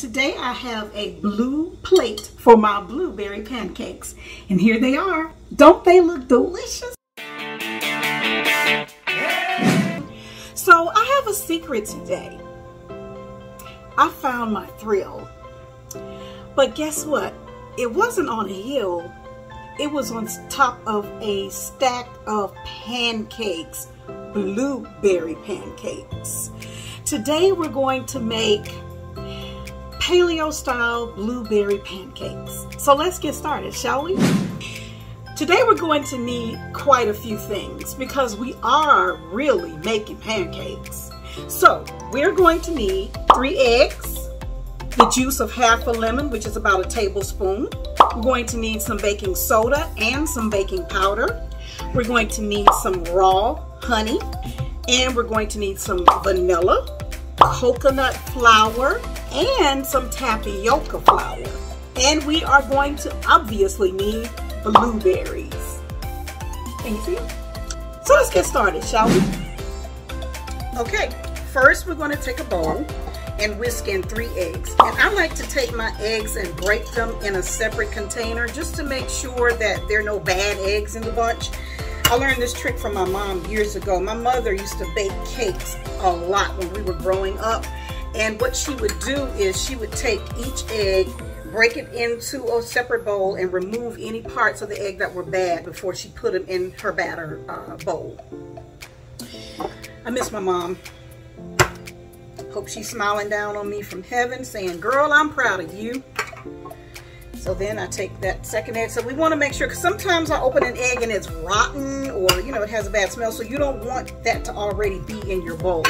Today I have a blue plate for my blueberry pancakes. And here they are. Don't they look delicious? So I have a secret today. I found my thrill. But guess what? It wasn't on a hill. It was on top of a stack of pancakes, blueberry pancakes. Today we're going to make paleo style blueberry pancakes. So let's get started, shall we? Today we're going to need quite a few things because we are really making pancakes. So we're going to need three eggs, the juice of half a lemon, which is about a tablespoon. We're going to need some baking soda and some baking powder. We're going to need some raw honey and we're going to need some vanilla, coconut flour, and some tapioca flour. And we are going to obviously need blueberries. Can you see So let's get started, shall we? Okay, first we're going to take a bowl and whisk in three eggs. And I like to take my eggs and break them in a separate container just to make sure that there are no bad eggs in the bunch. I learned this trick from my mom years ago. My mother used to bake cakes a lot when we were growing up. And what she would do is she would take each egg, break it into a separate bowl, and remove any parts of the egg that were bad before she put them in her batter uh, bowl. I miss my mom. Hope she's smiling down on me from heaven saying, girl, I'm proud of you. So then I take that second egg. So we want to make sure, because sometimes I open an egg and it's rotten or, you know, it has a bad smell. So you don't want that to already be in your bowl.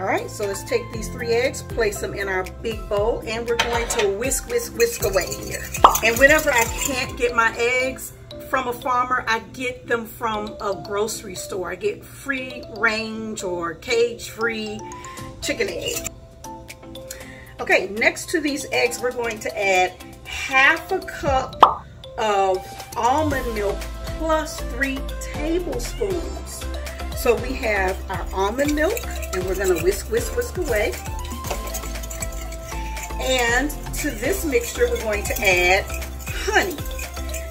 All right, so let's take these three eggs, place them in our big bowl, and we're going to whisk, whisk, whisk away here. And whenever I can't get my eggs from a farmer, I get them from a grocery store. I get free range or cage-free chicken egg. Okay, next to these eggs, we're going to add half a cup of almond milk plus three tablespoons so we have our almond milk, and we're gonna whisk, whisk, whisk away. And to this mixture, we're going to add honey.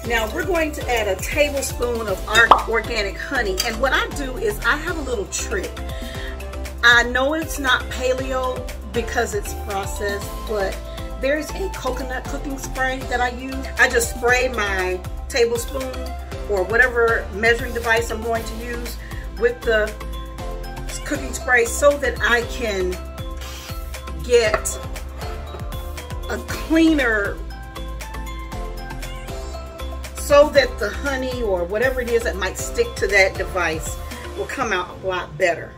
Now we're going to add a tablespoon of our organic honey. And what I do is I have a little trick. I know it's not paleo because it's processed, but there's a coconut cooking spray that I use. I just spray my tablespoon or whatever measuring device I'm going to use with the cooking spray so that I can get a cleaner so that the honey or whatever it is that might stick to that device will come out a lot better.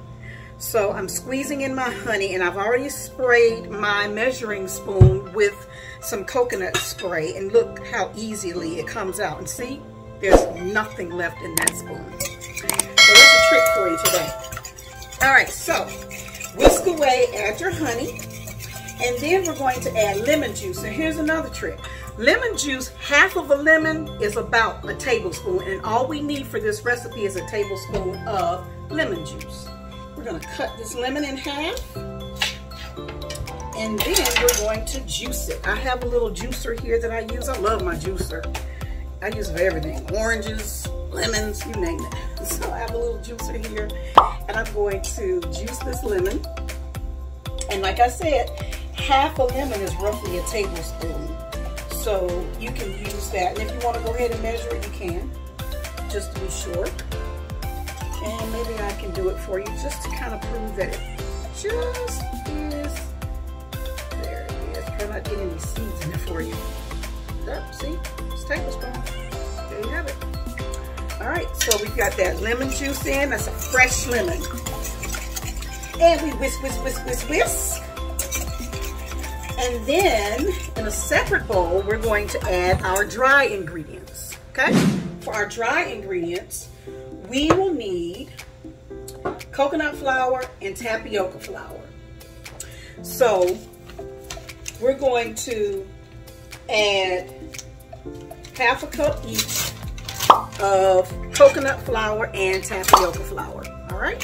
So I'm squeezing in my honey and I've already sprayed my measuring spoon with some coconut spray and look how easily it comes out. And see, there's nothing left in that spoon. So that's a trick for you today. All right, so whisk away, add your honey, and then we're going to add lemon juice. And here's another trick. Lemon juice, half of a lemon is about a tablespoon, and all we need for this recipe is a tablespoon of lemon juice. We're gonna cut this lemon in half, and then we're going to juice it. I have a little juicer here that I use. I love my juicer. I use for everything, oranges, lemons, you name it. So I have a little juicer here and I'm going to juice this lemon. And like I said, half a lemon is roughly a tablespoon. So you can use that. And if you want to go ahead and measure it, you can, just to be sure. And maybe I can do it for you just to kind of prove that it just is. There it is. Try not to get any seeds in it for you. See? It's tablespoon. There you have it. All right, so we've got that lemon juice in. That's a fresh lemon. And we whisk, whisk, whisk, whisk, whisk. And then in a separate bowl, we're going to add our dry ingredients, okay? For our dry ingredients, we will need coconut flour and tapioca flour. So we're going to add half a cup each of coconut flour and tapioca flour, all right?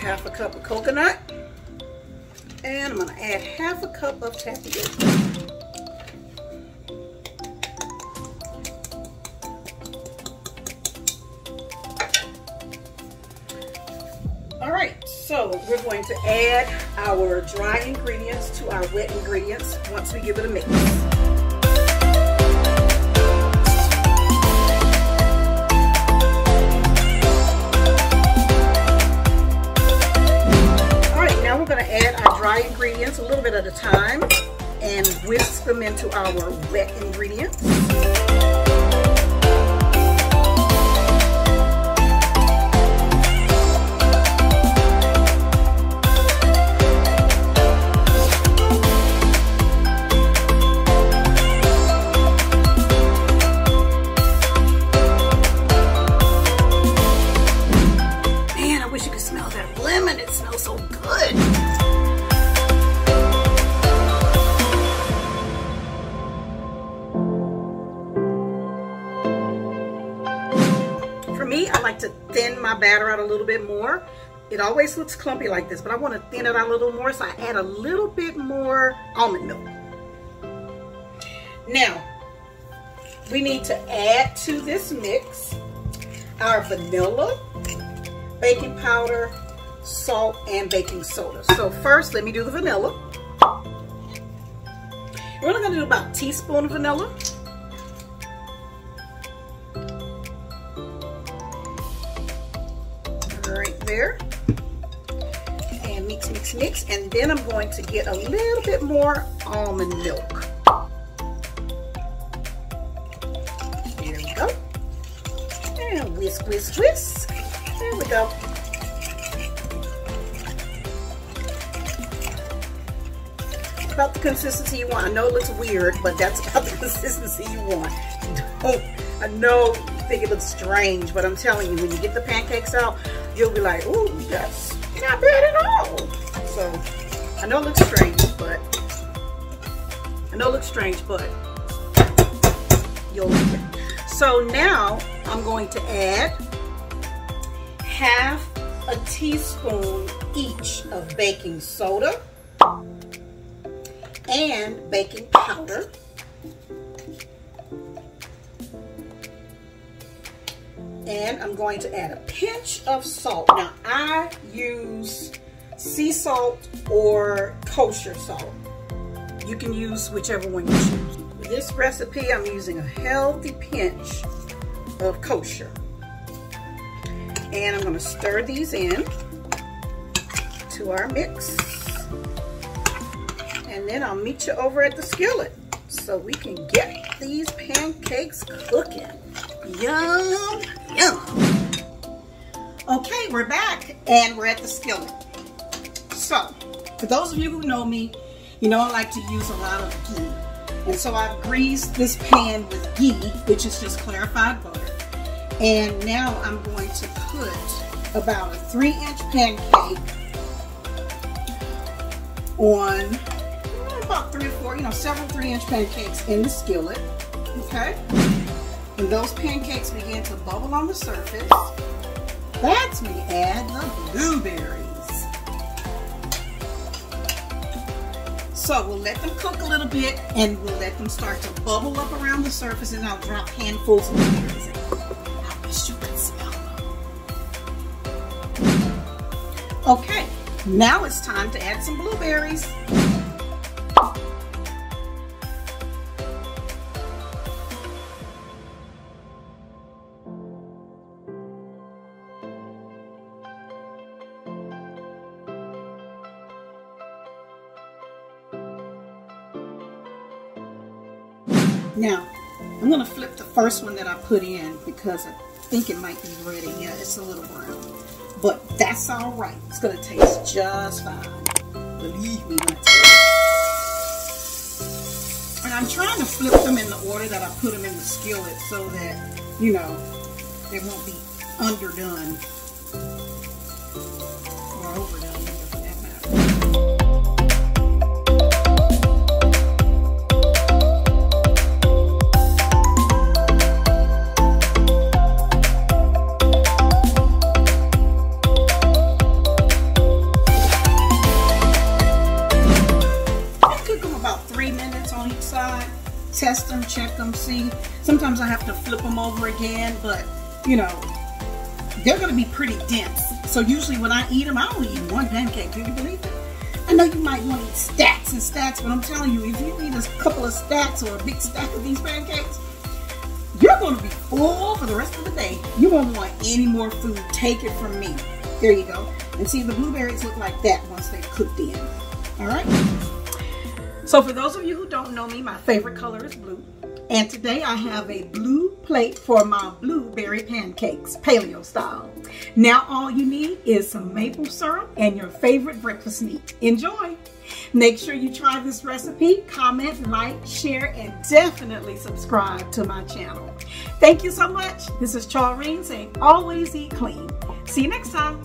half a cup of coconut and I'm going to add half a cup of tapioca. All right, so we're going to add our dry ingredients to our wet ingredients once we give it a mix. All right, now we're gonna add our dry ingredients a little bit at a time and whisk them into our wet ingredients. Always looks clumpy like this, but I want to thin it out a little more, so I add a little bit more almond milk. Now, we need to add to this mix our vanilla, baking powder, salt, and baking soda. So first, let me do the vanilla. We're only going to do about a teaspoon of vanilla. Right there. Mix, mix. And then I'm going to get a little bit more almond milk. There we go. And whisk, whisk, whisk. There we go. About the consistency you want. I know it looks weird, but that's about the consistency you want. Don't, I know you think it looks strange, but I'm telling you, when you get the pancakes out, you'll be like, ooh, that's not bad at all. So I know it looks strange, but I know it looks strange, but you'll like it. So now I'm going to add half a teaspoon each of baking soda and baking powder. and I'm going to add a pinch of salt. Now I use sea salt or kosher salt. You can use whichever one you choose. For this recipe, I'm using a healthy pinch of kosher. And I'm gonna stir these in to our mix. And then I'll meet you over at the skillet so we can get these pancakes cooking. Yum, yum. Okay, we're back and we're at the skillet. So, for those of you who know me, you know I like to use a lot of ghee. And so I've greased this pan with ghee, which is just clarified butter. And now I'm going to put about a three inch pancake on eh, about three or four, you know, several three inch pancakes in the skillet. Okay. And those pancakes begin to bubble on the surface, that's when you add the blueberries. So we'll let them cook a little bit and we'll let them start to bubble up around the surface and I'll drop handfuls of in. I wish you could smell them. Okay, now it's time to add some blueberries. Now, I'm going to flip the first one that I put in because I think it might be ready. Yeah, it's a little brown. But that's all right. It's going to taste just fine. Believe me when. And I'm trying to flip them in the order that I put them in the skillet so that, you know, they won't be underdone have to flip them over again, but you know, they're to be pretty dense. So usually when I eat them, I only eat one pancake. Do you believe it? I know you might want to eat stacks and stacks, but I'm telling you, if you eat a couple of stacks or a big stack of these pancakes, you're going to be full for the rest of the day. You won't want any more food. Take it from me. There you go. And see, the blueberries look like that once they're cooked in. All right? So for those of you who don't know me, my favorite color is blue. And today I have a blue plate for my blueberry pancakes, paleo style. Now all you need is some maple syrup and your favorite breakfast meat. Enjoy! Make sure you try this recipe, comment, like, share, and definitely subscribe to my channel. Thank you so much. This is Charlrean saying always eat clean. See you next time.